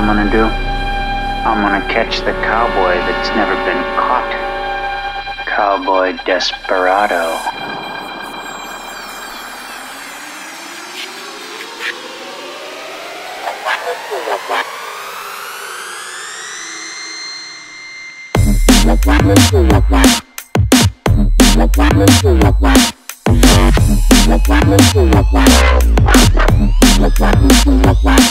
I'm gonna do? I'm gonna catch the cowboy that's never been caught. Cowboy Desperado.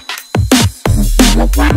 Let's go.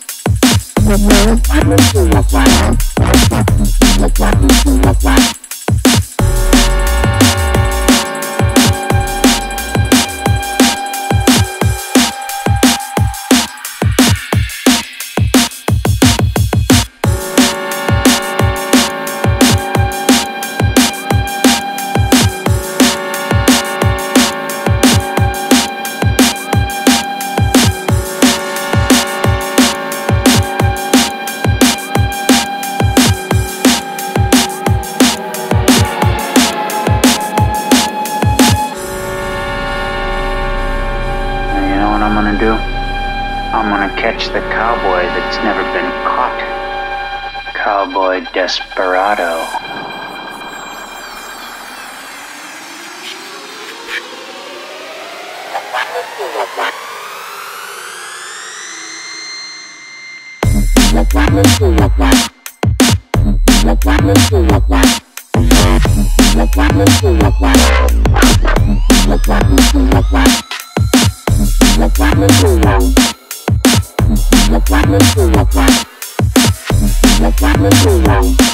And you gonna do? I'm gonna catch the cowboy that's never been caught. Cowboy Desperado. Thank you.